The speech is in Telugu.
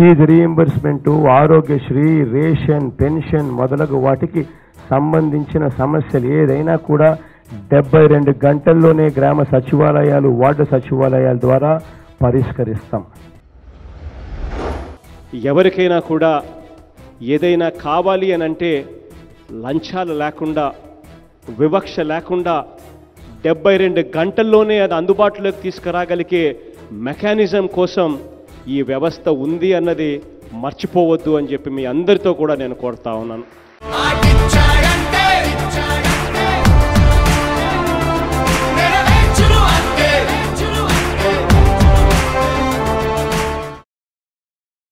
Fees reimbursement Aarogyasri ration pension మొదలగు వాటికి సంబంధించిన సమస్యలు ఏదైనా కూడా డెబ్బై రెండు గంటల్లోనే గ్రామ సచివాలయాలు వార్డు సచివాలయాల ద్వారా పరిష్కరిస్తాం. ఎవరికైనా కూడా ఏదైనా కావాలి అని అంటే లంచాలు లేకుండా వివక్ష లేకుండా డెబ్బై రెండు గంటల్లోనే అది అందుబాటులోకి తీసుకురాగలిగే మెకానిజం కోసం ఈ వ్యవస్థ ఉంది అన్నది మర్చిపోవద్దు అని చెప్పి మీ అందరితో కూడా నేను కోరుతా ఉన్నాను.